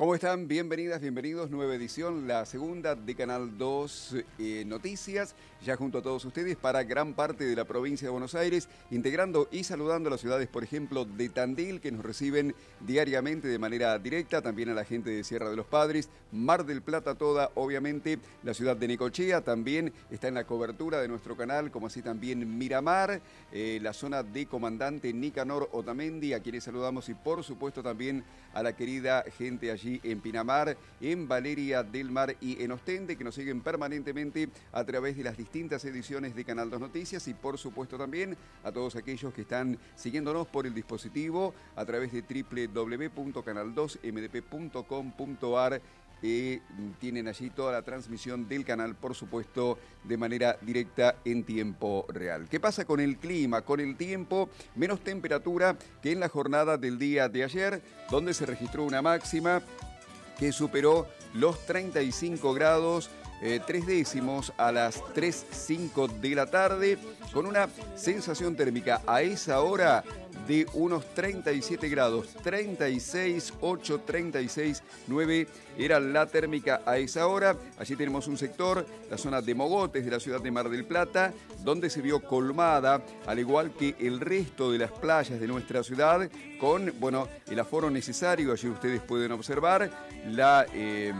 ¿Cómo están? Bienvenidas, bienvenidos. Nueva edición, la segunda de Canal 2 eh, Noticias, ya junto a todos ustedes para gran parte de la provincia de Buenos Aires, integrando y saludando a las ciudades, por ejemplo, de Tandil, que nos reciben diariamente de manera directa, también a la gente de Sierra de los Padres, Mar del Plata toda, obviamente, la ciudad de Necochea también está en la cobertura de nuestro canal, como así también Miramar, eh, la zona de comandante Nicanor Otamendi, a quienes saludamos y por supuesto también a la querida gente allí en Pinamar, en Valeria del Mar y en Ostende, que nos siguen permanentemente a través de las distintas ediciones de Canal 2 Noticias y por supuesto también a todos aquellos que están siguiéndonos por el dispositivo a través de www.canal2mdp.com.ar y tienen allí toda la transmisión del canal, por supuesto, de manera directa en tiempo real. ¿Qué pasa con el clima? Con el tiempo, menos temperatura que en la jornada del día de ayer, donde se registró una máxima que superó los 35 grados. Eh, tres décimos a las 3.05 de la tarde, con una sensación térmica a esa hora de unos 37 grados, 36, 8, 36, 9 era la térmica a esa hora. Allí tenemos un sector, la zona de Mogotes de la ciudad de Mar del Plata, donde se vio colmada, al igual que el resto de las playas de nuestra ciudad, con bueno, el aforo necesario. Allí ustedes pueden observar la... Eh,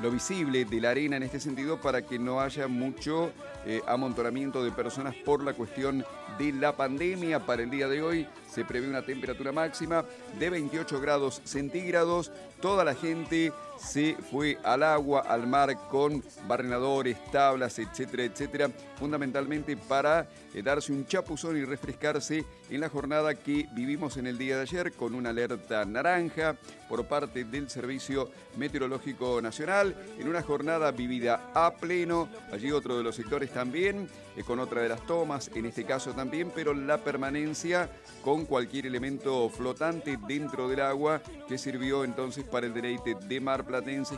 lo visible de la arena en este sentido para que no haya mucho eh, amontonamiento de personas por la cuestión de la pandemia. Para el día de hoy se prevé una temperatura máxima de 28 grados centígrados. Toda la gente se fue al agua, al mar con barrenadores, tablas, etcétera, etcétera, fundamentalmente para eh, darse un chapuzón y refrescarse en la jornada que vivimos en el día de ayer con una alerta naranja por parte del Servicio Meteorológico Nacional, en una jornada vivida a pleno, allí otro de los sectores también, eh, con otra de las tomas, en este caso también, pero la permanencia con cualquier elemento flotante dentro del agua que sirvió entonces para el deleite de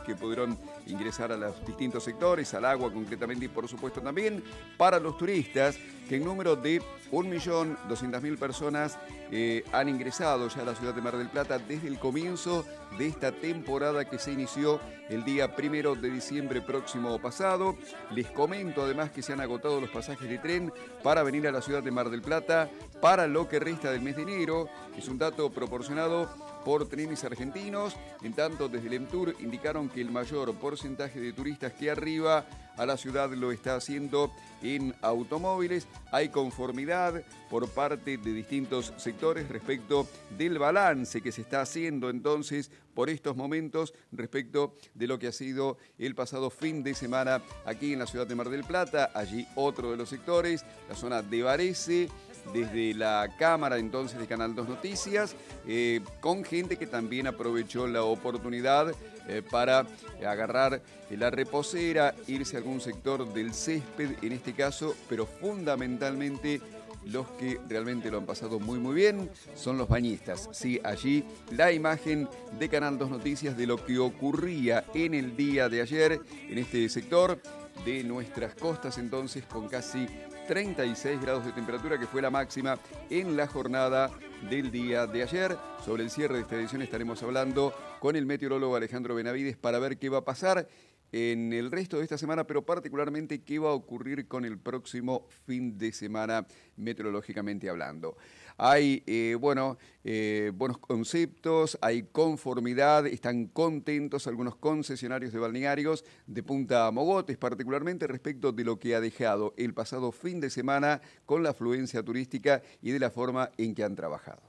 que pudieron ingresar a los distintos sectores, al agua concretamente y por supuesto también para los turistas que en número de 1.200.000 personas eh, han ingresado ya a la ciudad de Mar del Plata desde el comienzo de esta temporada que se inició el día primero de diciembre próximo pasado. Les comento además que se han agotado los pasajes de tren para venir a la ciudad de Mar del Plata para lo que resta del mes de enero. Es un dato proporcionado por trenes argentinos. En tanto, desde el EMTUR indicaron que el mayor porcentaje de turistas que arriba a la ciudad lo está haciendo en automóviles. Hay conformidad por parte de distintos sectores respecto del balance que se está haciendo entonces por estos momentos respecto de lo que ha sido el pasado fin de semana aquí en la ciudad de Mar del Plata. Allí otro de los sectores, la zona de Varese desde la cámara entonces de Canal 2 Noticias, eh, con gente que también aprovechó la oportunidad eh, para agarrar la reposera, irse a algún sector del césped en este caso, pero fundamentalmente los que realmente lo han pasado muy muy bien son los bañistas. Sí, allí la imagen de Canal 2 Noticias de lo que ocurría en el día de ayer en este sector de nuestras costas entonces con casi 36 grados de temperatura, que fue la máxima en la jornada del día de ayer. Sobre el cierre de esta edición estaremos hablando con el meteorólogo Alejandro Benavides para ver qué va a pasar en el resto de esta semana, pero particularmente qué va a ocurrir con el próximo fin de semana meteorológicamente hablando. Hay, eh, bueno, eh, buenos conceptos, hay conformidad, están contentos algunos concesionarios de balnearios de Punta Mogotes, particularmente respecto de lo que ha dejado el pasado fin de semana con la afluencia turística y de la forma en que han trabajado.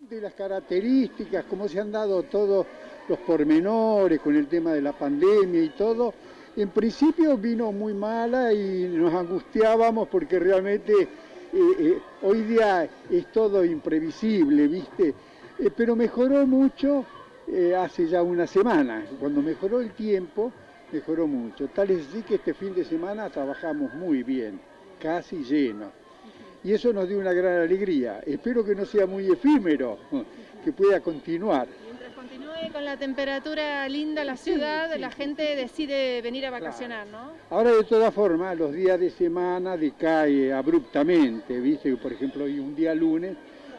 De las características, cómo se han dado todos los pormenores con el tema de la pandemia y todo, en principio vino muy mala y nos angustiábamos porque realmente eh, eh, hoy día es todo imprevisible, ¿viste? Eh, pero mejoró mucho hace ya una semana. Cuando mejoró el tiempo, mejoró mucho. Tal es así que este fin de semana trabajamos muy bien, casi lleno. Y eso nos dio una gran alegría. Espero que no sea muy efímero, que pueda continuar con la temperatura linda la ciudad, la gente decide venir a vacacionar, ¿no? Ahora de todas formas, los días de semana decae abruptamente, ¿viste? Por ejemplo, hoy un día lunes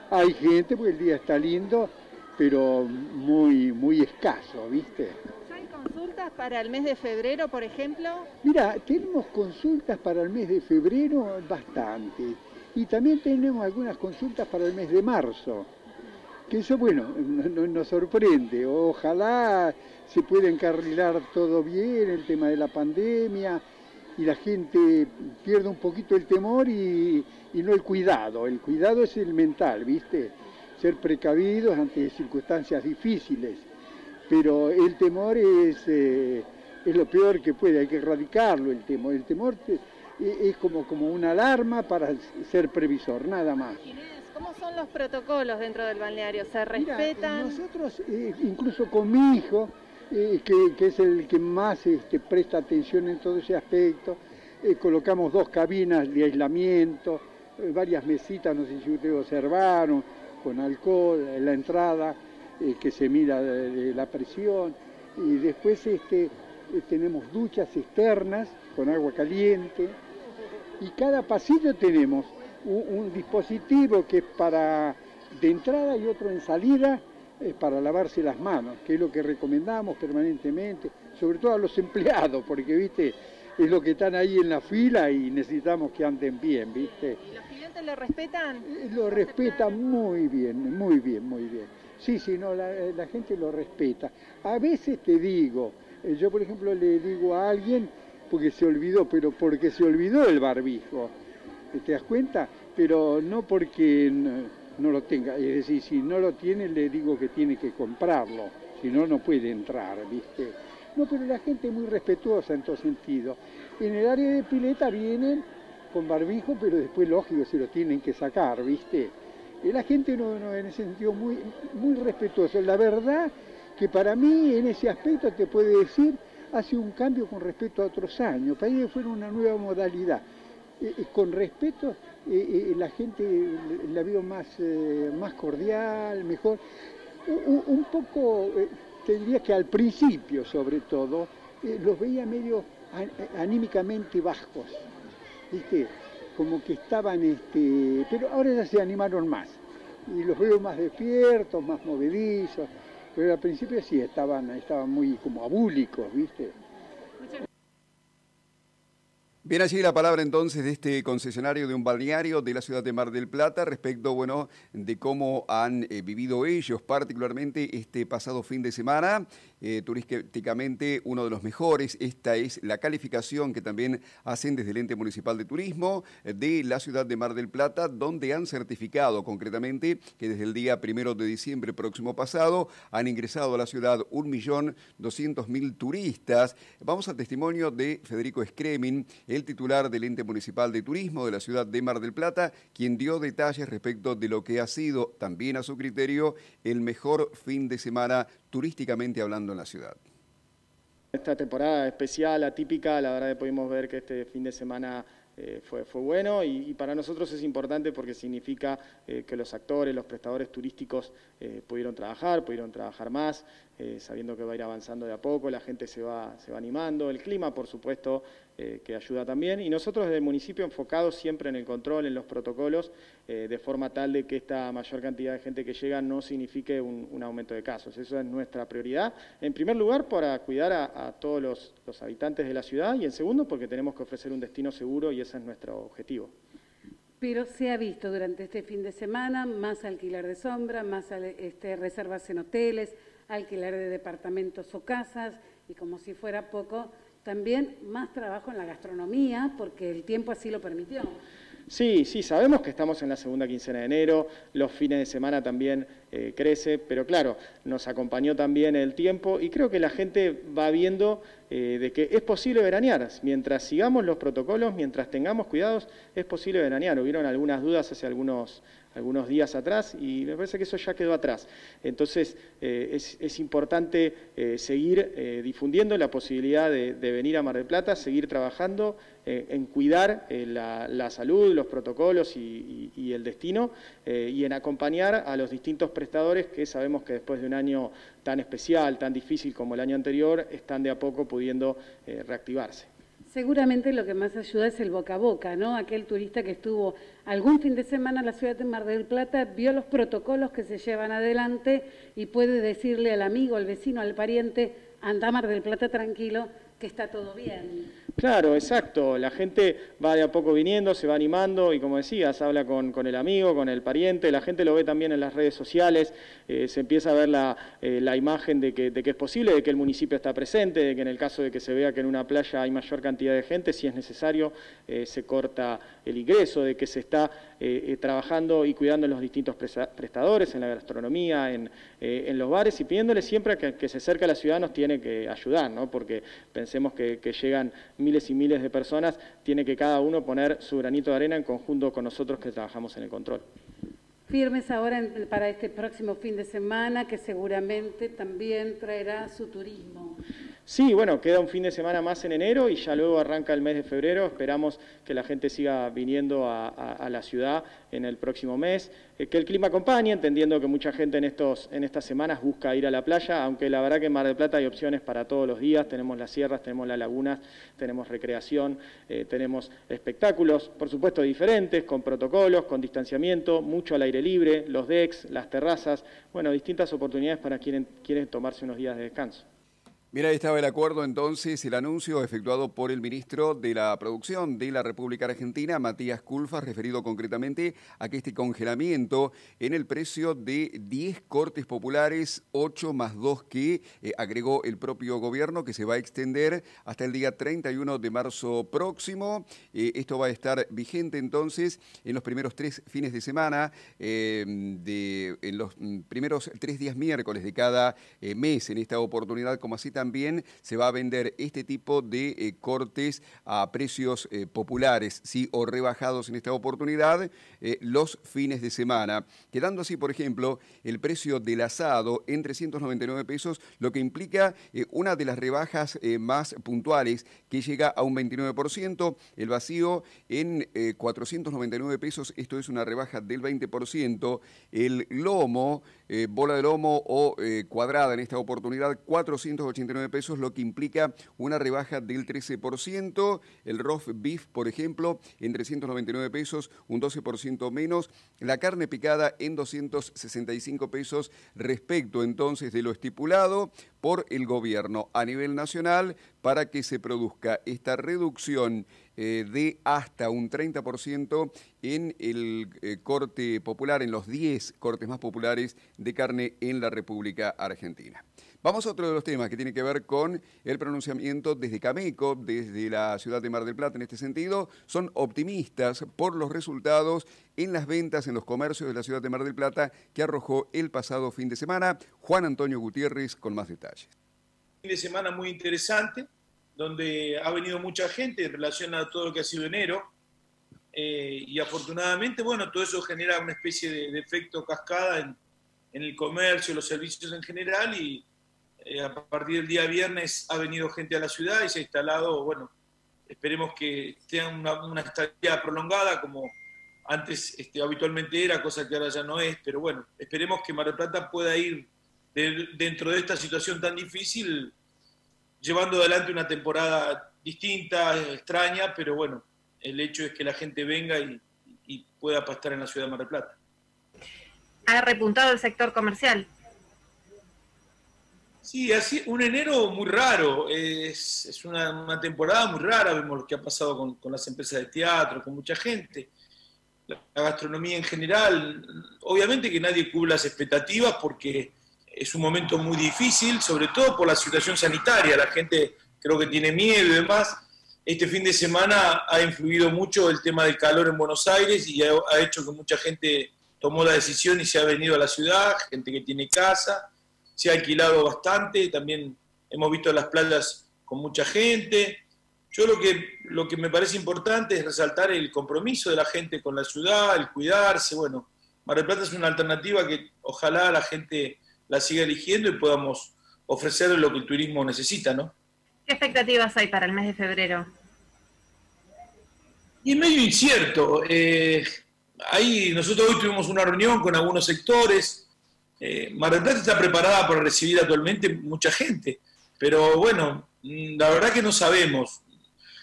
hay gente, porque el día está lindo, pero muy, muy escaso, ¿viste? ¿Hay consultas para el mes de febrero, por ejemplo? Mira, tenemos consultas para el mes de febrero bastante. Y también tenemos algunas consultas para el mes de marzo. Que eso, bueno, nos sorprende. Ojalá se pueda encarrilar todo bien, el tema de la pandemia, y la gente pierda un poquito el temor y, no el cuidado. El cuidado es el mental, ¿viste? Ser precavidos ante circunstancias difíciles. Pero el temor es, eh, es lo peor que puede, hay que erradicarlo el temor. El temor es como, como una alarma para ser previsor, nada más. ¿Cómo son los protocolos dentro del balneario? ¿Se respetan? nosotros, eh, incluso con mi hijo, eh, que, es el que más este, presta atención en todo ese aspecto. Eh, colocamos dos cabinas de aislamiento, varias mesitas, no sé si ustedes observaron, con alcohol en la entrada, que se mira de, la presión. Y después este, tenemos duchas externas con agua caliente. Y cada pasillo tenemos un dispositivo que es para de entrada y otro en salida para lavarse las manos, que es lo que recomendamos permanentemente, sobre todo a los empleados, porque viste, es lo que están ahí en la fila y necesitamos que anden bien, viste. ¿Y los clientes lo respetan? Eh, lo respetan muy bien, muy bien, muy bien. Sí, sí, no, la, la gente lo respeta. A veces te digo, eh, yo por ejemplo le digo a alguien, porque se olvidó, pero porque se olvidó el barbijo, ¿te das cuenta? Pero no porque no lo tenga. Es decir, si no lo tiene, le digo que tiene que comprarlo, si no, no puede entrar, ¿viste? No, pero la gente es muy respetuosa en todo sentido. En el área de pileta vienen con barbijo, pero después, lógico, se lo tienen que sacar, ¿viste? La gente no, en ese sentido muy, muy respetuosa. La verdad que para mí, en ese aspecto, te puede decir, hace un cambio con respecto a otros años. Para ellos fue una nueva modalidad. Eh, eh, con respeto la gente la vio más, eh, más cordial, mejor. Un, poco, eh, te diría que al principio sobre todo, eh, los veía medio anímicamente bajos, ¿viste? Como que estaban, este, pero ahora ya se animaron más y los veo más despiertos, más movedizos, pero al principio sí estaban, estaban muy como abúlicos, ¿viste? Bien, allí la palabra entonces de este concesionario de un balneario de la ciudad de Mar del Plata respecto, bueno, de cómo han eh, vivido ellos particularmente este pasado fin de semana, eh, turísticamente uno de los mejores. Esta es la calificación que también hacen desde el ente municipal de turismo eh, de la ciudad de Mar del Plata, donde han certificado concretamente que desde el día primero de diciembre próximo pasado han ingresado a la ciudad 1.200.000 turistas. Vamos al testimonio de Federico Scremin, el titular del ente municipal de turismo de la ciudad de Mar del Plata, quien dio detalles respecto de lo que ha sido, también a su criterio, el mejor fin de semana turísticamente hablando en la ciudad. Esta temporada especial, atípica, la verdad que pudimos ver que este fin de semana eh, fue, fue, bueno y, para nosotros es importante porque significa eh, que los actores, los prestadores turísticos eh, pudieron trabajar, pudieron trabajar más, sabiendo que va a ir avanzando de a poco, la gente se va, se va animando, el clima por supuesto que ayuda también y nosotros desde el municipio enfocados siempre en el control, en los protocolos, de forma tal de que esta mayor cantidad de gente que llega no signifique un, aumento de casos. Eso es nuestra prioridad, en primer lugar para cuidar a, todos los, los habitantes de la ciudad y en segundo porque tenemos que ofrecer un destino seguro y ese es nuestro objetivo. Pero se ha visto durante este fin de semana más alquiler de sombra, más este, reservas en hoteles, alquiler de departamentos o casas y como si fuera poco, también más trabajo en la gastronomía porque el tiempo así lo permitió. Sí, sí, sabemos que estamos en la segunda quincena de enero, los fines de semana también eh, crece, pero claro, nos acompañó también el tiempo y creo que la gente va viendo eh, de que es posible veranear. Mientras sigamos los protocolos, mientras tengamos cuidados, es posible veranear. Hubieron algunas dudas hace algunos, algunos días atrás y me parece que eso ya quedó atrás. Entonces eh, es, importante eh, seguir eh, difundiendo la posibilidad de, venir a Mar del Plata, seguir trabajando en cuidar la, salud, los protocolos y, el destino y en acompañar a los distintos prestadores que sabemos que después de un año tan especial, tan difícil como el año anterior, están de a poco pudiendo reactivarse. Seguramente lo que más ayuda es el boca a boca, ¿no? Aquel turista que estuvo algún fin de semana en la ciudad de Mar del Plata vio los protocolos que se llevan adelante y puede decirle al amigo, al vecino, al pariente, anda Mar del Plata tranquilo, que está todo bien. Claro, exacto. La gente va de a poco viniendo, se va animando y como decías, habla con, el amigo, con el pariente, la gente lo ve también en las redes sociales, eh, se empieza a ver la, eh, imagen de que, de que, es posible, de que el municipio está presente, de que en el caso de que se vea que en una playa hay mayor cantidad de gente, si es necesario, eh, se corta el ingreso, de que se está trabajando y cuidando los distintos prestadores, en la gastronomía, en, en los bares y pidiéndole siempre que, que se acerque a la ciudad nos tiene que ayudar, ¿no? porque pensemos que, que llegan miles y miles de personas, tiene que cada uno poner su granito de arena en conjunto con nosotros que trabajamos en el control. Firmes ahora para este próximo fin de semana que seguramente también traerá su turismo. Sí, bueno, queda un fin de semana más en enero y ya luego arranca el mes de febrero. Esperamos que la gente siga viniendo a, la ciudad en el próximo mes, eh, que el clima acompañe, entendiendo que mucha gente en, estos, en estas semanas busca ir a la playa, aunque la verdad que en Mar del Plata hay opciones para todos los días. Tenemos las sierras, tenemos las lagunas, tenemos recreación, eh, tenemos espectáculos, por supuesto diferentes, con protocolos, con distanciamiento, mucho al aire libre, los decks, las terrazas, bueno, distintas oportunidades para quienes quieren tomarse unos días de descanso. Mira, ahí estaba el acuerdo entonces, el anuncio efectuado por el ministro de la Producción de la República Argentina, Matías Culfas, referido concretamente a que este congelamiento en el precio de 10 cortes populares, 8 más 2 que eh, agregó el propio gobierno, que se va a extender hasta el día 31 de marzo próximo. Eh, esto va a estar vigente entonces en los primeros tres fines de semana, eh, de, en los mm, primeros tres días miércoles de cada mes en esta oportunidad, como así también también se va a vender este tipo de eh, cortes a precios eh, populares, sí, o rebajados en esta oportunidad eh, los fines de semana, quedando así, por ejemplo, el precio del asado en 399 pesos, lo que implica una de las rebajas más puntuales que llega a un 29%, el vacío en 499 pesos, esto es una rebaja del 20%, el lomo, bola de lomo o cuadrada en esta oportunidad, 489 pesos, lo que implica una rebaja del 13%. El roast beef, por ejemplo, en 399 pesos, un 12% menos. La carne picada en 265 pesos respecto entonces de lo estipulado por el gobierno a nivel nacional para que se produzca esta reducción eh, de hasta un 30% en el eh, corte popular, en los 10 cortes más populares de carne en la República Argentina. Vamos a otro de los temas que tiene que ver con el pronunciamiento desde Cameco, desde la ciudad de Mar del Plata en este sentido. Son optimistas por los resultados en las ventas en los comercios de la ciudad de Mar del Plata que arrojó el pasado fin de semana. Juan Antonio Gutiérrez con más detalles. Fin de semana muy interesante, donde ha venido mucha gente en relación a todo lo que ha sido enero. Eh, y afortunadamente, bueno, todo eso genera una especie de, efecto cascada en, en el comercio, los servicios en general y eh, a partir del día viernes ha venido gente a la ciudad y se ha instalado, bueno, esperemos que tenga una, estadía prolongada como antes este, habitualmente era, cosa que ahora ya no es, pero bueno, esperemos que Mar del Plata pueda ir dentro de esta situación tan difícil, llevando adelante una temporada distinta, extraña, pero bueno, el hecho es que la gente venga y, y pueda pastar en la ciudad de Mar del Plata. Ha repuntado el sector comercial. Sí, así, un enero muy raro, es, una, temporada muy rara, vemos lo que ha pasado con, las empresas de teatro, con mucha gente, la, gastronomía en general, obviamente que nadie cubre las expectativas porque es un momento muy difícil, sobre todo por la situación sanitaria, la gente creo que tiene miedo y demás. Este fin de semana ha influido mucho el tema del calor en Buenos Aires y ha, ha hecho que mucha gente tomó la decisión y se ha venido a la ciudad, gente que tiene casa se ha alquilado bastante, también hemos visto las playas con mucha gente. Yo lo que, lo que me parece importante es resaltar el compromiso de la gente con la ciudad, el cuidarse. Bueno, Mar del Plata es una alternativa que ojalá la gente la siga eligiendo y podamos ofrecer lo que el turismo necesita, ¿no? ¿Qué expectativas hay para el mes de febrero? Y es medio incierto. Eh, ahí nosotros hoy tuvimos una reunión con algunos sectores, eh, Mar del Plata está preparada para recibir actualmente mucha gente, pero bueno, mm, la verdad que no sabemos.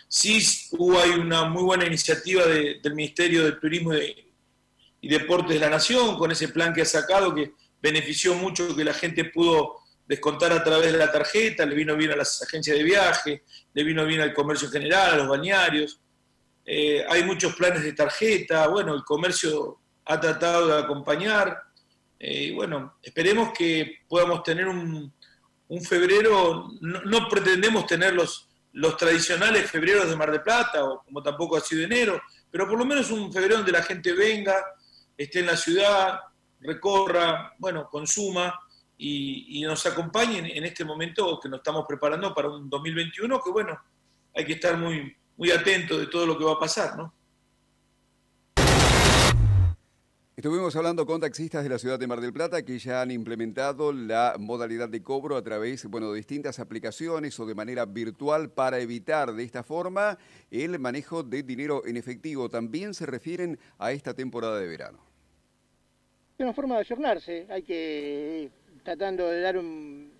Sí hubo hay una muy buena iniciativa del Ministerio de Turismo y Deportes de la Nación con ese plan que ha sacado que benefició mucho que la gente pudo descontar a través de la tarjeta, le vino bien a las agencias de viaje, le vino bien al comercio general, a los bañarios. Eh, hay muchos planes de tarjeta, bueno, el comercio ha tratado de acompañar. Eh, y bueno, esperemos que podamos tener un, febrero, no, pretendemos tener los, los tradicionales febreros de Mar de Plata, o como tampoco ha sido enero, pero por lo menos un febrero donde la gente venga, esté en la ciudad, recorra, bueno, consuma y, nos acompañen en este momento que nos estamos preparando para un 2021 que, bueno, hay que estar muy, muy atentos de todo lo que va a pasar, ¿no? Estuvimos hablando con taxistas de la ciudad de Mar del Plata que ya han implementado la modalidad de cobro a través bueno, de distintas aplicaciones o de manera virtual para evitar de esta forma el manejo de dinero en efectivo. También se refieren a esta temporada de verano. Es una forma de ayornarse, hay que tratando de dar un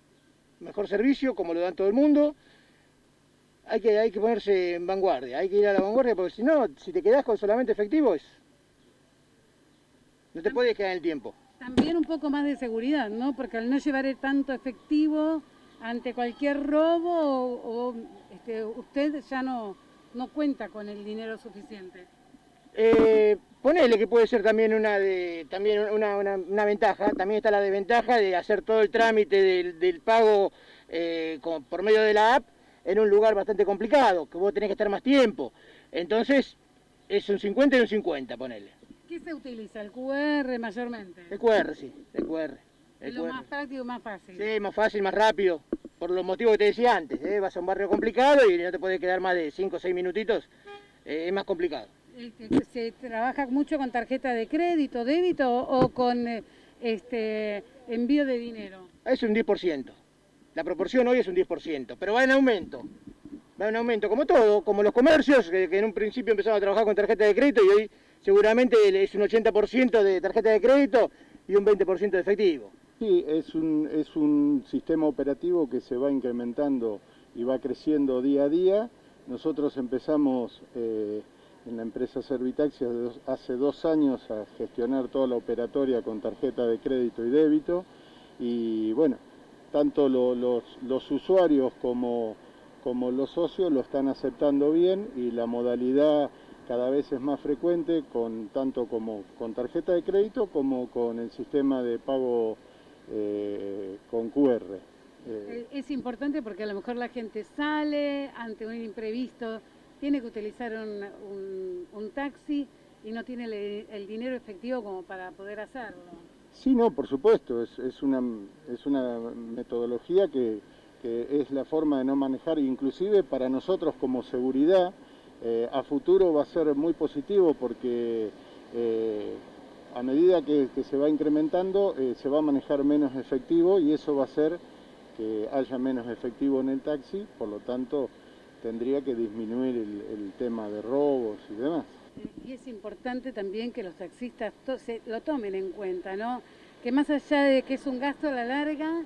mejor servicio como lo dan todo el mundo. Hay que, hay que ponerse en vanguardia, hay que ir a la vanguardia porque si no, si te quedas con solamente efectivo, es, no te puedes quedar en el tiempo. También un poco más de seguridad, ¿no? Porque al no llevar tanto efectivo ante cualquier robo, o, este, usted ya no, no cuenta con el dinero suficiente. Eh, ponele que puede ser también una de también una, una, ventaja, también está la desventaja de hacer todo el trámite del, pago eh, por medio de la app en un lugar bastante complicado, que vos tenés que estar más tiempo. Entonces, es un 50 y un 50, ponele. ¿Qué se utiliza? ¿El QR mayormente? El QR, sí, el QR. ¿Es lo más práctico, más fácil? Sí, más fácil, más rápido, por los motivos que te decía antes. ¿eh? Vas a un barrio complicado y no te puedes quedar más de 5 o 6 minutitos, eh, es más complicado. ¿Se trabaja mucho con tarjeta de crédito, débito o con eh, este envío de dinero? Es un 10%. La proporción hoy es un 10%, pero va en aumento. Va en aumento, como todo, como los comercios, que, en un principio empezaron a trabajar con tarjeta de crédito y hoy seguramente es un 80% de tarjeta de crédito y un 20% de efectivo. Sí, es un, es un sistema operativo que se va incrementando y va creciendo día a día. Nosotros empezamos eh, en la empresa Servitaxi hace dos años a gestionar toda la operatoria con tarjeta de crédito y débito y bueno, tanto los, usuarios como, como los socios lo están aceptando bien y la modalidad cada vez es más frecuente con tanto como con tarjeta de crédito como con el sistema de pago eh, con QR. Eh, es importante porque a lo mejor la gente sale ante un imprevisto tiene que utilizar un, taxi y no tiene el, dinero efectivo como para poder hacerlo. Sí, no, por supuesto, es, una, es una metodología que, es la forma de no manejar, inclusive para nosotros como seguridad, eh, a futuro va a ser muy positivo porque eh, a medida que, se va incrementando eh, se va a manejar menos efectivo y eso va a hacer que haya menos efectivo en el taxi, por lo tanto tendría que disminuir el, tema de robos y demás. Y es importante también que los taxistas lo tomen en cuenta, ¿no? Que más allá de que es un gasto a la larga,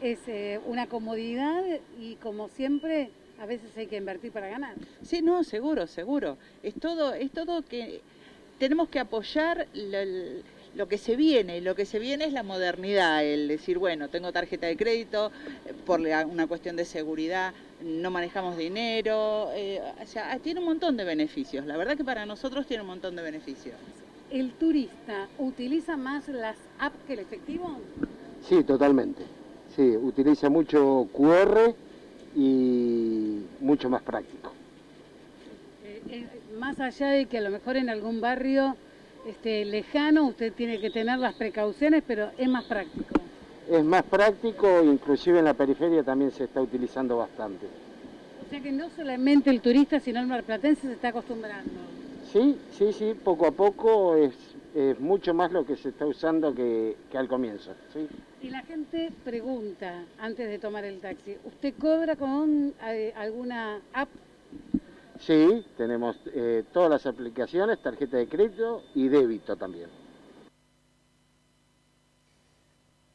es una comodidad y como siempre a veces hay que invertir para ganar. Sí, no, seguro, seguro. Es todo, es todo que tenemos que apoyar lo que se viene. Lo que se viene es la modernidad, el decir, bueno, tengo tarjeta de crédito eh, por una cuestión de seguridad, no manejamos dinero, eh, o sea, tiene un montón de beneficios. La verdad que para nosotros tiene un montón de beneficios. ¿El turista utiliza más las apps que el efectivo? Sí, totalmente. Sí, utiliza mucho QR y mucho más práctico. Eh, más allá de que a lo mejor en algún barrio este, lejano, usted tiene que tener las precauciones, pero es más práctico. Es más práctico, inclusive en la periferia también se está utilizando bastante. O sea que no solamente el turista, sino el marplatense se está acostumbrando. Sí, sí, sí, poco a poco es, mucho más lo que se está usando que, al comienzo. ¿sí? Y la gente pregunta antes de tomar el taxi, ¿usted cobra con eh, alguna app Sí, tenemos eh, todas las aplicaciones, tarjeta de crédito y débito también.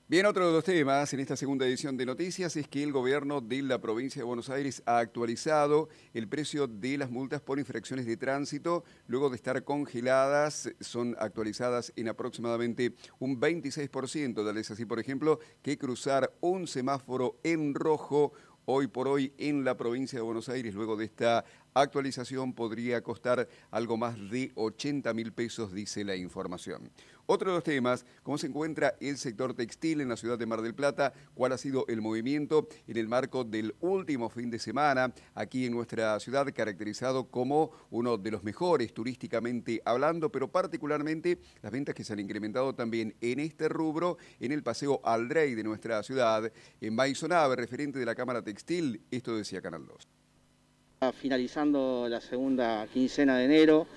Bien, otro de los temas en esta segunda edición de noticias es que el gobierno de la provincia de Buenos Aires ha actualizado el precio de las multas por infracciones de tránsito. Luego de estar congeladas, son actualizadas en aproximadamente un 26%. Tal es así, por ejemplo, que cruzar un semáforo en rojo hoy por hoy en la provincia de Buenos Aires, luego de esta actualización, podría costar algo más de 80 mil pesos, dice la información. Otro de los temas, cómo se encuentra el sector textil en la ciudad de Mar del Plata, cuál ha sido el movimiento en el marco del último fin de semana aquí en nuestra ciudad, caracterizado como uno de los mejores turísticamente hablando, pero particularmente las ventas que se han incrementado también en este rubro, en el paseo Aldrey de nuestra ciudad, en Maisonave, referente de la Cámara Textil, esto decía Canal 2. Finalizando la segunda quincena de enero,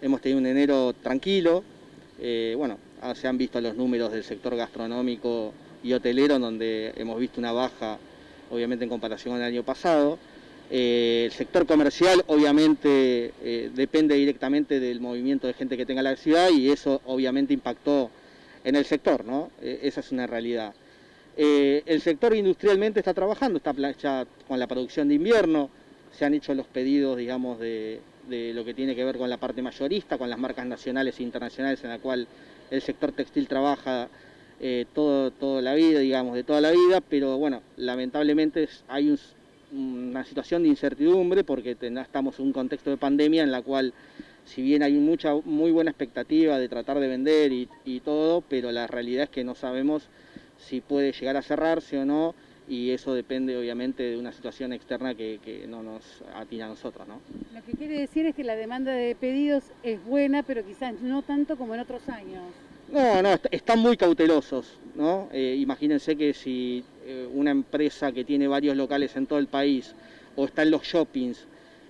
hemos tenido un enero tranquilo, eh, bueno, ah, se han visto los números del sector gastronómico y hotelero, donde hemos visto una baja, obviamente, en comparación el año pasado. Eh, el sector comercial, obviamente, eh, depende directamente del movimiento de gente que tenga la ciudad y eso, obviamente, impactó en el sector, ¿no? esa es una realidad. el sector industrialmente está trabajando, está ya con la producción de invierno, se han hecho los pedidos, digamos, de, de lo que tiene que ver con la parte mayorista, con las marcas nacionales e internacionales en la cual el sector textil trabaja eh, todo, toda la vida, digamos, de toda la vida, pero bueno, lamentablemente hay una situación de incertidumbre porque estamos en un contexto de pandemia en la cual si bien hay mucha muy buena expectativa de tratar de vender y todo, pero la realidad es que no sabemos si puede llegar a cerrarse o no y eso depende obviamente de una situación externa que, no nos atina a nosotros. ¿no? Lo que quiere decir es que la demanda de pedidos es buena, pero quizás no tanto como en otros años. No, no, están muy cautelosos, ¿no? Eh, imagínense que si eh, una empresa que tiene varios locales en todo el país o está en los shoppings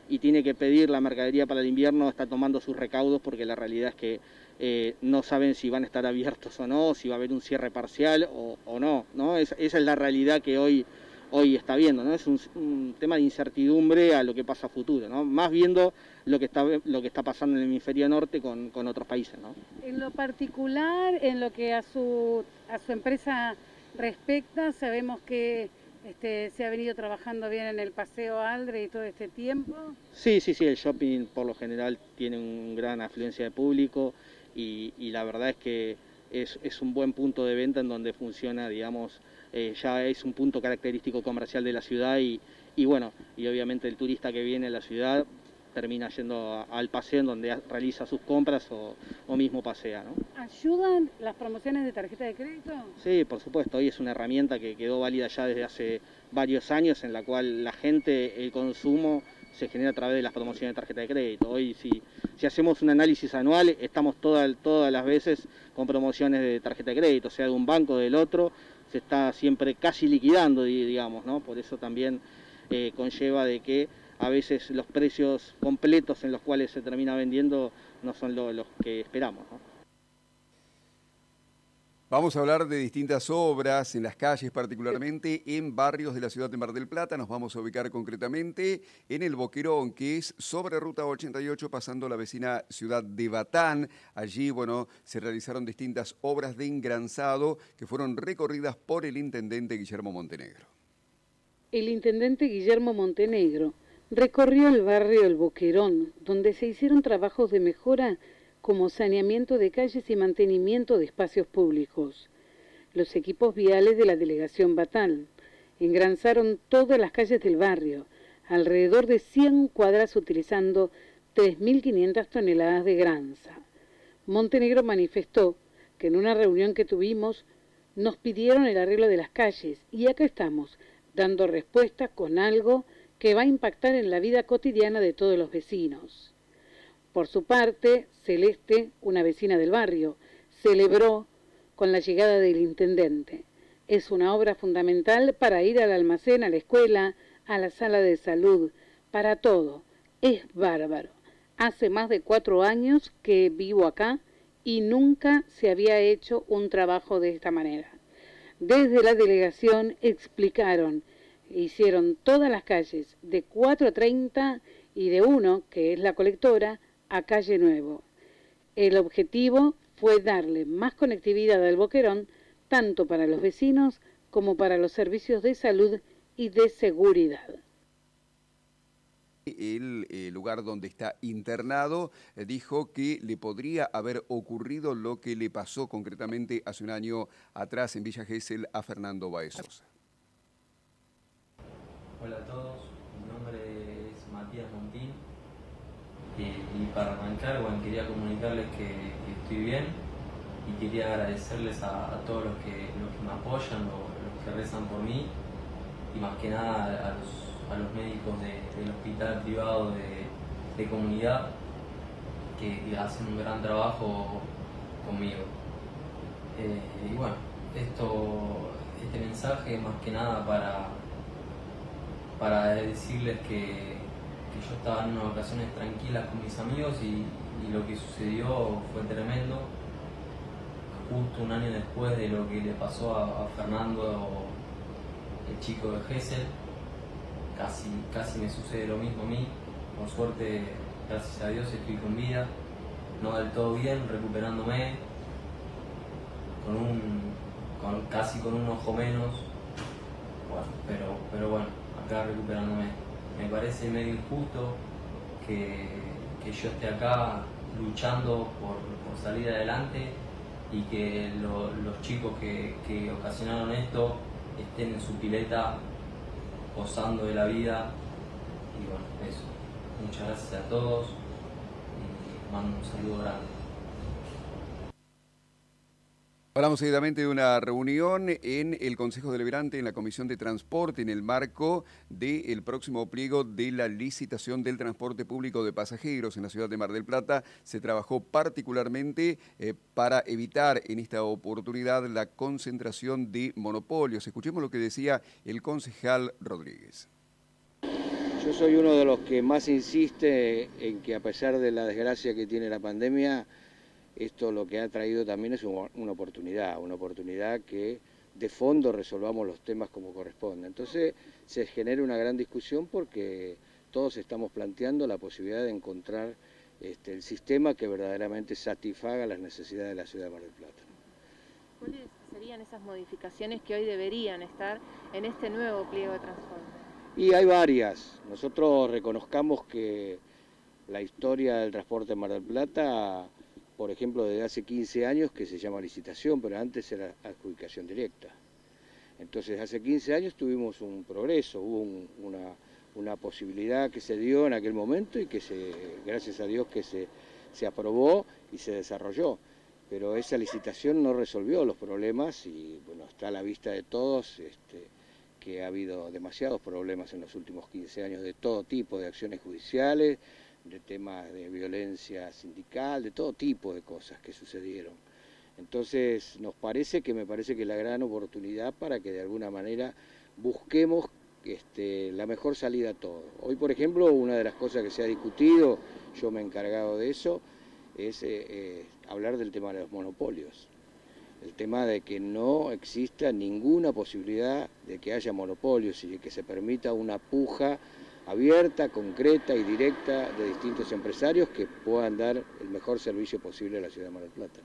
y tiene que pedir la mercadería para el invierno, está tomando sus recaudos porque la realidad es que eh, no saben si van a estar abiertos o no, si va a haber un cierre parcial o, no, ¿no? esa es la realidad que hoy, hoy está viendo, ¿no? Es un, tema de incertidumbre a lo que pasa a futuro, ¿no? Más viendo lo que está, lo que está pasando en el hemisferio norte con, otros países, ¿no? En lo particular, en lo que a su, a su empresa respecta, sabemos que este, ¿Se ha venido trabajando bien en el Paseo Aldre y todo este tiempo? Sí, sí, sí, el shopping por lo general tiene una gran afluencia de público y, la verdad es que es, un buen punto de venta en donde funciona, digamos, eh, ya es un punto característico comercial de la ciudad y, y bueno, y obviamente el turista que viene a la ciudad termina yendo al paseo en donde realiza sus compras o, mismo pasea. ¿no? ¿Ayudan las promociones de tarjeta de crédito? Sí, por supuesto, hoy es una herramienta que quedó válida ya desde hace varios años en la cual la gente, el consumo se genera a través de las promociones de tarjeta de crédito. Hoy si, si hacemos un análisis anual, estamos todas, todas las veces con promociones de tarjeta de crédito, sea de un banco o del otro, se está siempre casi liquidando, digamos, ¿no? Por eso también eh, conlleva de que a veces los precios completos en los cuales se termina vendiendo no son los que esperamos. Vamos a hablar de distintas obras en las calles, particularmente en barrios de la ciudad de Mar del Plata. Nos vamos a ubicar concretamente en el Boquerón, que es sobre Ruta 88, pasando la vecina ciudad de Batán. Allí, bueno, se realizaron distintas obras de engranzado que fueron recorridas por el intendente Guillermo Montenegro. El intendente Guillermo Montenegro recorrió el barrio El Boquerón, donde se hicieron trabajos de mejora como saneamiento de calles y mantenimiento de espacios públicos. Los equipos viales de la delegación Batal engranzaron todas las calles del barrio, alrededor de 100 cuadras utilizando 3.500 toneladas de granza. Montenegro manifestó que en una reunión que tuvimos nos pidieron el arreglo de las calles y acá estamos, dando respuesta con algo que va a impactar en la vida cotidiana de todos los vecinos. Por su parte, Celeste, una vecina del barrio, celebró con la llegada del intendente. Es una obra fundamental para ir al almacén, a la escuela, a la sala de salud, para todo. Es bárbaro. Hace más de cuatro años que vivo acá y nunca se había hecho un trabajo de esta manera. Desde la delegación explicaron hicieron todas las calles de 4.30 y de 1, que es la colectora, a Calle Nuevo. El objetivo fue darle más conectividad al Boquerón tanto para los vecinos como para los servicios de salud y de seguridad el eh, lugar donde está internado, eh, dijo que le podría haber ocurrido lo que le pasó concretamente hace un año atrás en Villa Gesell a Fernando Baezos. Hola a todos, mi nombre es Matías Montín eh, y para arrancar bueno, quería comunicarles que, estoy bien y quería agradecerles a, todos los que, los que me apoyan, los, que rezan por mí y más que nada a los a los médicos del hospital privado de, comunidad que, hacen un gran trabajo conmigo. Eh, y bueno, esto, este mensaje es más que nada para, para decirles que, yo estaba en unas ocasiones tranquilas con mis amigos y, lo que sucedió fue tremendo. Justo un año después de lo que le pasó a, Fernando, el chico de Gessel, casi, casi me sucede lo mismo a mí. Por suerte, gracias a Dios, estoy con vida, no del todo bien, recuperándome, con un, casi con un ojo menos, bueno, pero, pero bueno, acá recuperándome. Me parece medio injusto que, yo esté acá luchando por, salir adelante y que los chicos que, que ocasionaron esto estén en su pileta gozando de la vida. Y bueno, eso. Muchas gracias a todos y mando un saludo grande. Hablamos seguidamente de una reunión en el Consejo Deliberante, en la Comisión de Transporte, en el marco del próximo pliego de la licitación del transporte público de pasajeros en la ciudad de Mar del Plata. Se trabajó particularmente eh, para evitar en esta oportunidad la concentración de monopolios. Escuchemos lo que decía el concejal Rodríguez. Yo soy uno de los que más insiste en que a pesar de la desgracia que tiene la pandemia, esto lo que ha traído también es una oportunidad, una oportunidad que de fondo resolvamos los temas como corresponde. Entonces se genera una gran discusión porque todos estamos planteando la posibilidad de encontrar este, el sistema que verdaderamente satisfaga las necesidades de la ciudad de Mar del Plata. ¿Cuáles serían esas modificaciones que hoy deberían estar en este nuevo pliego de transporte? Y hay varias. Nosotros reconozcamos que la historia del transporte en Mar del Plata por ejemplo, desde hace 15 años que se llama licitación, pero antes era adjudicación directa. Entonces, hace 15 años tuvimos un progreso, hubo una, una, posibilidad que se dio en aquel momento y que, se, gracias a Dios, que se, se aprobó y se desarrolló. Pero esa licitación no resolvió los problemas y, bueno, está a la vista de todos este, que ha habido demasiados problemas en los últimos 15 años de todo tipo de acciones judiciales, de temas de violencia sindical, de todo tipo de cosas que sucedieron. Entonces nos parece que me parece que la gran oportunidad para que de alguna manera busquemos este, la mejor salida a todo. Hoy, por ejemplo, una de las cosas que se ha discutido, yo me he encargado de eso, es eh, eh, hablar del tema de los monopolios. El tema de que no exista ninguna posibilidad de que haya monopolios y de que se permita una puja abierta, concreta y directa de distintos empresarios que puedan dar el mejor servicio posible a la ciudad de Mar del Plata.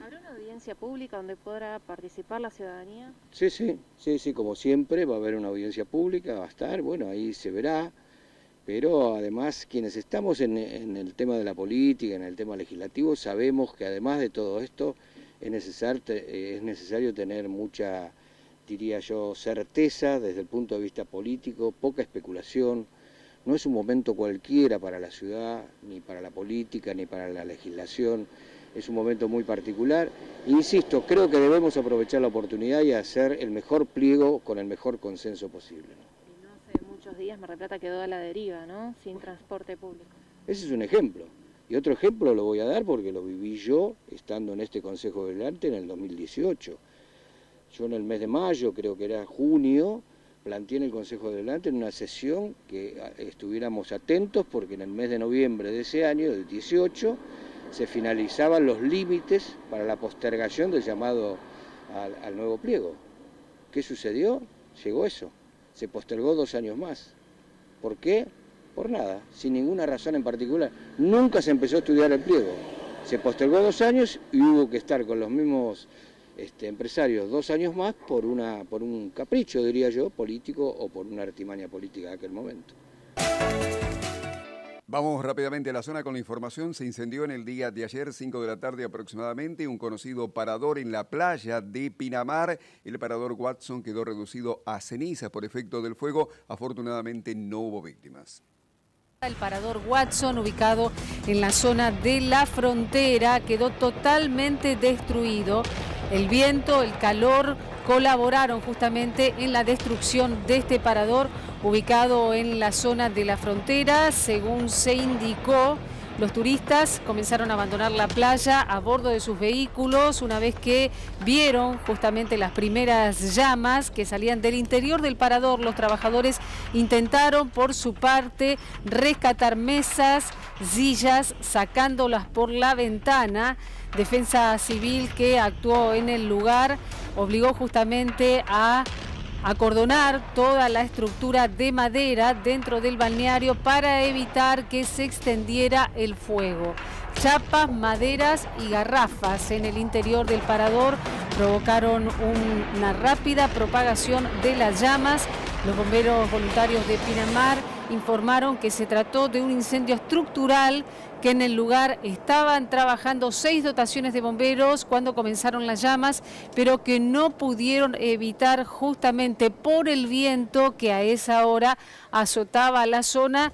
¿Habrá una audiencia pública donde podrá participar la ciudadanía? Sí, sí, sí, sí, como siempre va a haber una audiencia pública, va a estar, bueno, ahí se verá, pero además quienes estamos en, el tema de la política, en el tema legislativo, sabemos que además de todo esto es necesario, es necesario tener mucha diría yo, certeza desde el punto de vista político, poca especulación. No es un momento cualquiera para la ciudad, ni para la política, ni para la legislación. Es un momento muy particular. Insisto, creo que debemos aprovechar la oportunidad y hacer el mejor pliego con el mejor consenso posible. ¿no? hace muchos días Mar del quedó a la deriva, ¿no? Sin transporte público. Ese es un ejemplo. Y otro ejemplo lo voy a dar porque lo viví yo estando en este Consejo Delante en el 2018 yo en el mes de mayo, creo que era junio, planteé en el Consejo de Delante en una sesión que ah, estuviéramos atentos porque en el mes de noviembre de ese año, del 18, se finalizaban los límites para la postergación del llamado al, al nuevo pliego. ¿Qué sucedió? Llegó eso. Se postergó dos años más. ¿Por qué? Por nada, sin ninguna razón en particular. Nunca se empezó a estudiar el pliego. Se postergó dos años y hubo que estar con los mismos este, empresarios dos años más por, una, por un capricho, diría yo, político o por una artimaña política de aquel momento. Vamos rápidamente a la zona con la información. Se incendió en el día de ayer, 5 de la tarde aproximadamente, un conocido parador en la playa de Pinamar. El parador Watson quedó reducido a ceniza por efecto del fuego. Afortunadamente no hubo víctimas. El parador Watson, ubicado en la zona de la frontera, quedó totalmente destruido. El viento, el calor colaboraron justamente en la destrucción de este parador ubicado en la zona de la frontera. Según se indicó, los turistas comenzaron a abandonar la playa a bordo de sus vehículos una vez que vieron justamente las primeras llamas que salían del interior del parador. Los trabajadores intentaron por su parte rescatar mesas, sillas, sacándolas por la ventana. Defensa Civil que actuó en el lugar obligó justamente a acordonar toda la estructura de madera dentro del balneario para evitar que se extendiera el fuego. Chapas, maderas y garrafas en el interior del parador provocaron una rápida propagación de las llamas. Los bomberos voluntarios de Pinamar informaron que se trató de un incendio estructural que en el lugar estaban trabajando seis dotaciones de bomberos cuando comenzaron las llamas, pero que no pudieron evitar justamente por el viento que a esa hora azotaba la zona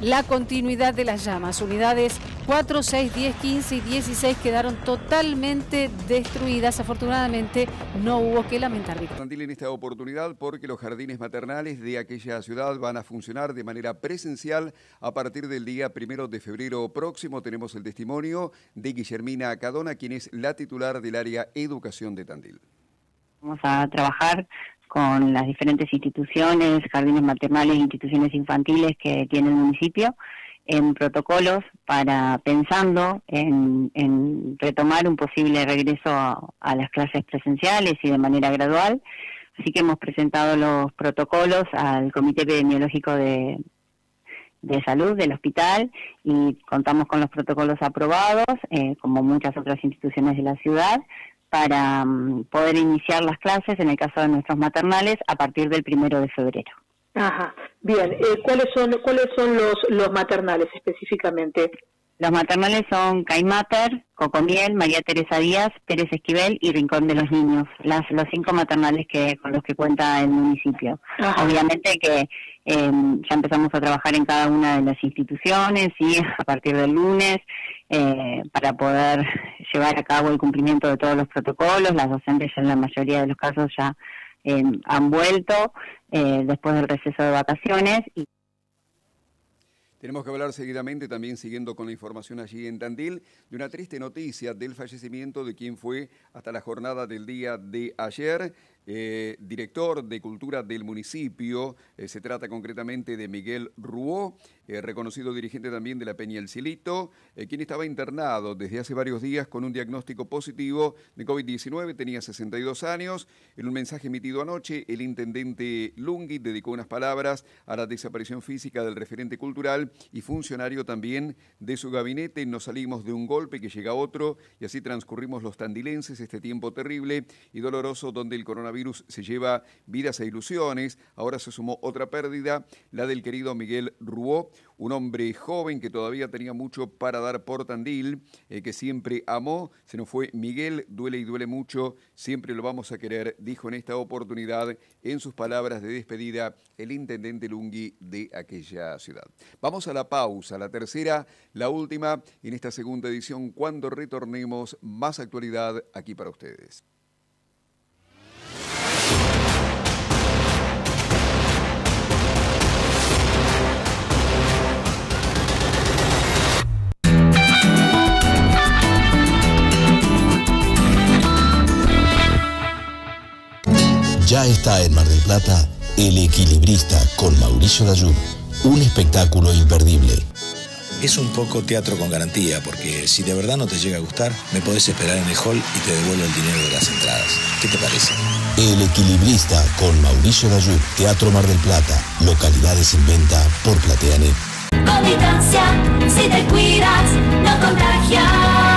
la continuidad de las llamas. Unidades 4, 6, 10, 15 y 16 quedaron totalmente destruidas. Afortunadamente no hubo que lamentar en esta oportunidad porque los jardines maternales de aquella ciudad van a funcionar de manera presencial a partir del día primero de febrero próximo. Tenemos el testimonio de Guillermina Cadona, quien es la titular del área educación de Tandil. Vamos a trabajar con las diferentes instituciones, jardines maternales, instituciones infantiles que tiene el municipio, en protocolos para pensando en, retomar un posible regreso a, las clases presenciales y de manera gradual. Así que hemos presentado los protocolos al Comité Epidemiológico de, de Salud del hospital y contamos con los protocolos aprobados, eh, como muchas otras instituciones de la ciudad, para mm, poder iniciar las clases, en el caso de nuestros maternales, a partir del primero de febrero. Ajá, bien. Eh, ¿Cuáles son cuáles son los, los maternales específicamente? Los maternales son Caimater, Cocomiel, María Teresa Díaz, Pérez Esquivel y Rincón de los Niños, las, los cinco maternales que con los que cuenta el municipio. Obviamente que em, ya empezamos a trabajar en cada una de las instituciones y a partir del lunes eh, para poder llevar a cabo el cumplimiento de todos los protocolos. Las docentes ya en la mayoría de los casos ya em, han vuelto eh, después del receso de vacaciones. Y tenemos que hablar seguidamente, también siguiendo con la información allí en Tandil, de una triste noticia del fallecimiento de quien fue hasta la jornada del día de ayer, eh, director de Cultura del municipio. Eh, se trata concretamente de Miguel Ruó, eh, reconocido dirigente también de la Peña El Cilito, quien estaba internado desde hace varios días con un diagnóstico positivo de COVID-19, tenía 62 años. En un mensaje emitido anoche, el intendente Lungi dedicó unas palabras a la desaparición física del referente cultural y funcionario también de su gabinete. Nos salimos de un golpe que llega a otro y así transcurrimos los tandilenses este tiempo terrible y doloroso donde el coronavirus virus se lleva vidas e ilusiones. Ahora se sumó otra pérdida, la del querido Miguel Rubó, un hombre joven que todavía tenía mucho para dar por Tandil, eh, que siempre amó. Se nos fue Miguel, duele y duele mucho, siempre lo vamos a querer, dijo en esta oportunidad, en sus palabras de despedida, el intendente Lungui de aquella ciudad. Vamos a la pausa, la tercera, la última, en esta segunda edición, cuando retornemos más actualidad aquí para ustedes. Ya está en Mar del Plata El Equilibrista con Mauricio Dayud, un espectáculo imperdible. Es un poco teatro con garantía, porque si de verdad no te llega a gustar, me podés esperar en el hall y te devuelvo el dinero de las entradas. ¿Qué te parece? El Equilibrista con Mauricio Dayud, Teatro Mar del Plata, localidades en venta por Plateanet. Con distancia, si te cuidas, no contagias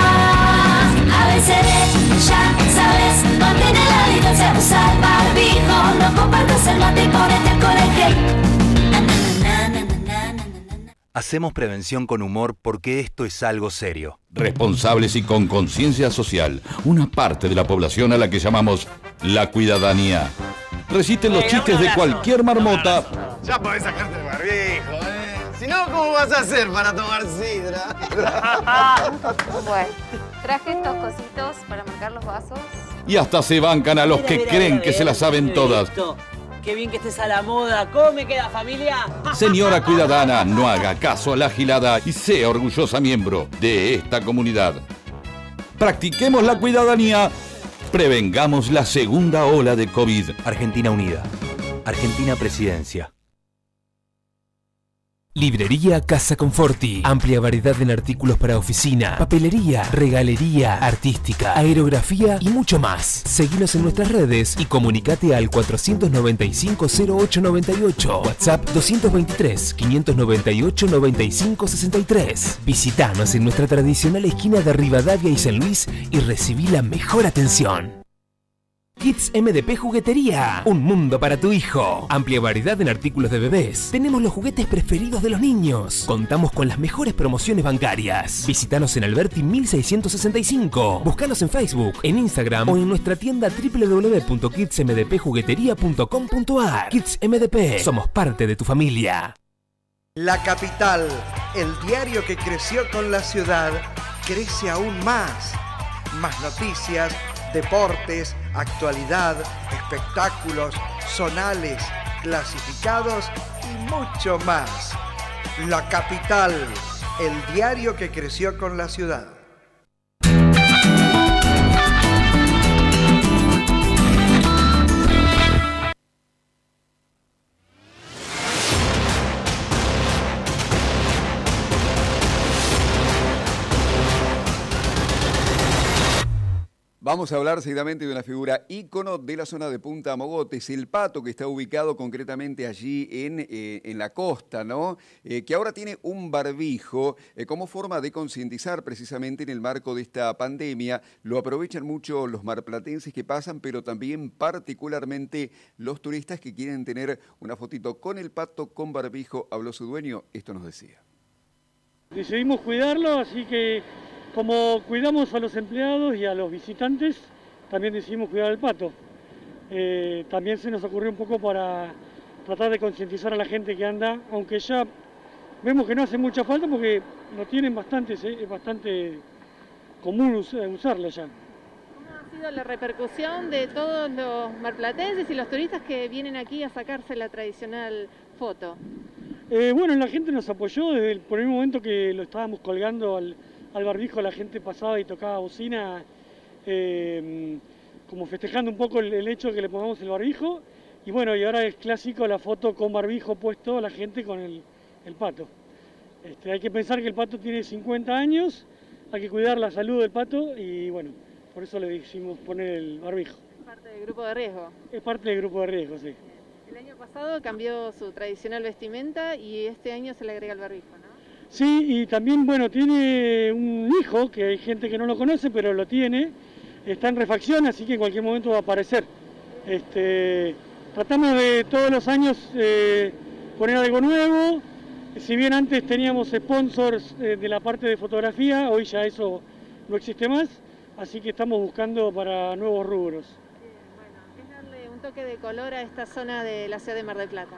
ya sabes, mantener la distancia, barbijo, no compartas el mate y ponete el. Hacemos prevención con humor porque esto es algo serio. Responsables y con conciencia social, una parte de la población a la que llamamos la cuidadanía. Resisten los eh, chistes de cualquier marmota. Ya podés sacarte el barbijo, ¿eh? Si no, ¿cómo vas a hacer para tomar sidra? bueno traje estos cositos para marcar los vasos. y hasta se bancan a los Mira, que mira, creen mira, que se mira, la saben todas. Qué bien que estés a la moda. ¿Cómo me queda, familia? Señora Cuidadana, no haga caso a la gilada y sea orgullosa miembro de esta comunidad. Practiquemos la cuidadanía. Prevengamos la segunda ola de COVID. Argentina Unida. Argentina Presidencia. Librería Casa Conforti. Amplia variedad en artículos para oficina, papelería, regalería, artística, aerografía y mucho más. Seguinos en nuestras redes y comunicate al 495-0898. WhatsApp 223-598-9563. Visitanos en nuestra tradicional esquina de Rivadavia y San Luis y recibí la mejor atención. Kids MDP Juguetería. Un mundo para tu hijo. Amplia variedad en artículos de bebés. Tenemos los juguetes preferidos de los niños. Contamos con las mejores promociones bancarias. Visítanos en Alberti 1665. Búscanos en Facebook, en Instagram o en nuestra tienda www.kidsmdpjuguetería.com.ar. Kids MDP. Somos parte de tu familia. La capital, el diario que creció con la ciudad, crece aún más. Más noticias, deportes, actualidad, espectáculos, zonales, clasificados y mucho más. La capital, el diario que creció con la ciudad. Vamos a hablar seguidamente de una figura ícono de la zona de Punta Mogotes, el pato que está ubicado concretamente allí en, eh, en la costa, ¿no? Eh, que ahora tiene un barbijo eh, como forma de concientizar precisamente en el marco de esta pandemia. Lo aprovechan mucho los marplatenses que pasan, pero también particularmente los turistas que quieren tener una fotito con el pato con barbijo. Habló su dueño, esto nos decía. Decidimos cuidarlo, así que como cuidamos a los empleados y a los visitantes, también decidimos cuidar al pato. Eh, también se nos ocurrió un poco para tratar de concientizar a la gente que anda, aunque ya vemos que no hace mucha falta porque lo tienen bastante, es bastante común us- usarlo ya. ha sido la repercusión de todos los marplatenses y los turistas que vienen aquí a sacarse la tradicional foto? Eh, bueno, la gente nos apoyó desde el primer momento que lo estábamos colgando al, al barbijo, la gente pasaba y tocaba bocina, eh, como festejando un poco el, el hecho de que le pongamos el barbijo. Y bueno, y ahora es clásico la foto con barbijo puesto, la gente con el, el pato. Este, hay que pensar que el pato tiene 50 años, hay que cuidar la salud del pato y bueno, por eso le decimos poner el barbijo. Parte del grupo de riesgo. Es parte del grupo de riesgo, sí. El año pasado cambió su tradicional vestimenta y este año se le agrega el barbijo. Sí, y también, bueno, tiene un hijo, que hay gente que no lo conoce, pero lo tiene, está en refacción, así que en cualquier momento va a aparecer. Este, tratamos de todos los años eh, poner algo nuevo, si bien antes teníamos sponsors eh, de la parte de fotografía, hoy ya eso no existe más, así que estamos buscando para nuevos rubros. Es darle un toque de color a esta zona de la ciudad de Mar del Plata.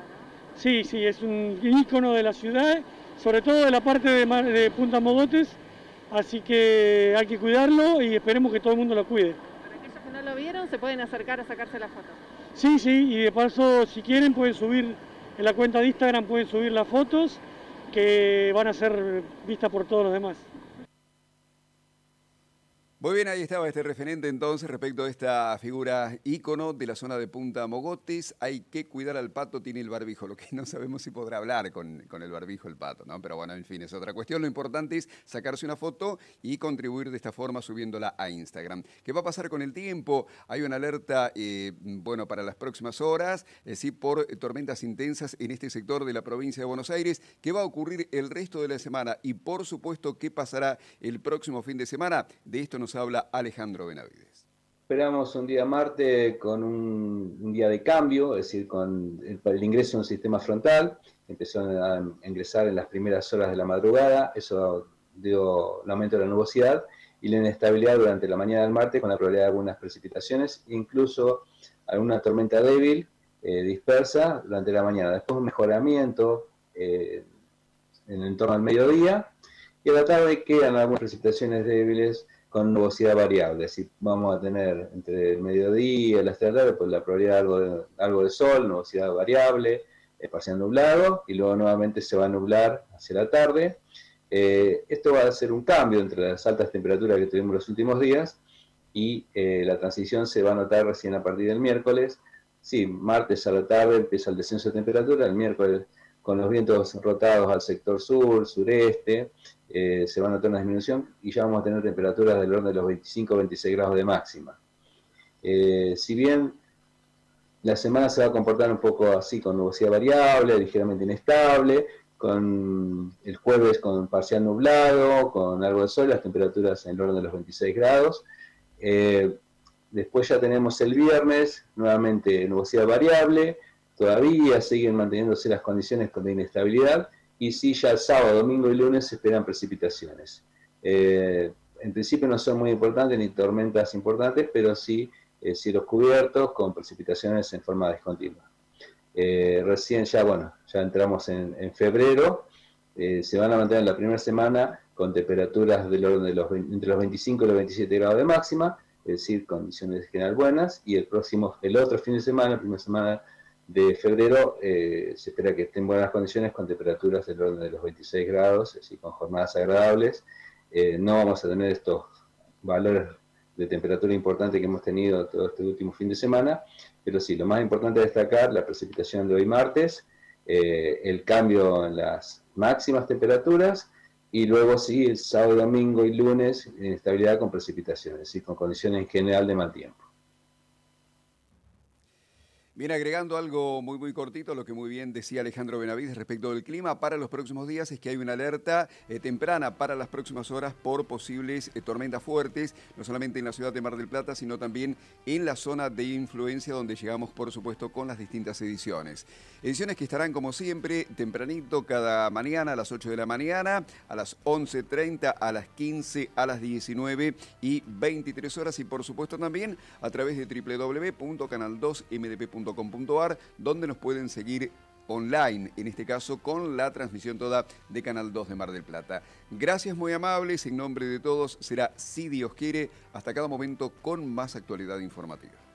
Sí, sí, es un ícono de la ciudad, sobre todo de la parte de, de Punta Mogotes, así que hay que cuidarlo y esperemos que todo el mundo lo cuide. Para aquellos que no lo vieron, se pueden acercar a sacarse la foto. Sí, sí, y de paso, si quieren, pueden subir en la cuenta de Instagram, pueden subir las fotos que van a ser vistas por todos los demás. Muy bien, ahí estaba este referente entonces respecto a esta figura ícono de la zona de Punta Mogotes. Hay que cuidar al pato, tiene el barbijo, lo que no sabemos si podrá hablar con, con el barbijo el pato, ¿no? Pero bueno, en fin, es otra cuestión. Lo importante es sacarse una foto y contribuir de esta forma subiéndola a Instagram. ¿Qué va a pasar con el tiempo? Hay una alerta, eh, bueno, para las próximas horas, eh, sí, por tormentas intensas en este sector de la provincia de Buenos Aires. ¿Qué va a ocurrir el resto de la semana? Y por supuesto, ¿qué pasará el próximo fin de semana? De esto nos habla Alejandro Benavides. esperamos un día Marte con un, día de cambio, es decir, con el, ingreso de un sistema frontal, empezó a ingresar en las primeras horas de la madrugada, eso dio un aumento de la nubosidad y la inestabilidad durante la mañana del martes con la probabilidad de algunas precipitaciones, incluso alguna tormenta débil eh, dispersa durante la mañana. Después un mejoramiento eh, en el entorno al mediodía y a la tarde quedan algunas precipitaciones débiles con nubosidad variable. Si vamos a tener entre el mediodía y las de la tarde, pues la probabilidad de algo de, algo de sol, nubosidad variable, parcial nublado, y luego nuevamente se va a nublar hacia la tarde. Eh, esto va a ser un cambio entre las altas temperaturas que tuvimos los últimos días y eh, la transición se va a notar recién a partir del miércoles. Sí, martes a la tarde empieza el descenso de temperatura, el miércoles con los vientos rotados al sector sur, sureste, eh, se va a notar una disminución y ya vamos a tener temperaturas del orden de los 25-26 grados de máxima. si bien la semana se va a comportar un poco así, con nubosidad variable, ligeramente inestable, con el jueves con parcial nublado, con algo de sol, las temperaturas en el orden de los 26 grados. Eh, después ya tenemos el viernes, nuevamente nubosidad variable, todavía siguen manteniéndose las condiciones de inestabilidad, y sí, ya el sábado, domingo y lunes se esperan precipitaciones. Eh, en principio no son muy importantes ni tormentas importantes, pero sí eh, cielos cubiertos con precipitaciones en forma discontinua. Eh, recién ya, bueno, ya entramos en, febrero, eh, se van a mantener la primera semana con temperaturas del orden de los, entre los 25 y los 27 grados de máxima, es decir, condiciones general buenas, y el próximo, el otro fin de semana, la primera semana de febrero, se espera que estén buenas condiciones con temperaturas del orden de los 26 grados, decir, con jornadas agradables. no vamos a tener estos valores de temperatura importante que hemos tenido todo este último fin de semana, pero sí, lo más importante es destacar la precipitación de hoy martes, eh, el cambio en las máximas temperaturas y luego sí, el sábado, domingo y lunes, inestabilidad con precipitaciones y con condiciones en general de mal tiempo. Bien, agregando algo muy muy cortito, lo que muy bien decía Alejandro Benavides respecto del clima para los próximos días es que hay una alerta eh, temprana para las próximas horas por posibles eh, tormentas fuertes, no solamente en la ciudad de Mar del Plata, sino también en la zona de influencia donde llegamos por supuesto con las distintas ediciones. Ediciones que estarán como siempre tempranito cada mañana a las 8 de la mañana, a las 11.30, a las 15, a las 19 y 23 horas y por supuesto también a través de www.canal2mdp.com donde nos pueden seguir online, en este caso con la transmisión toda de Canal 2 de Mar del Plata. Gracias muy amables, en nombre de todos será, si Dios quiere, hasta cada momento con más actualidad informativa.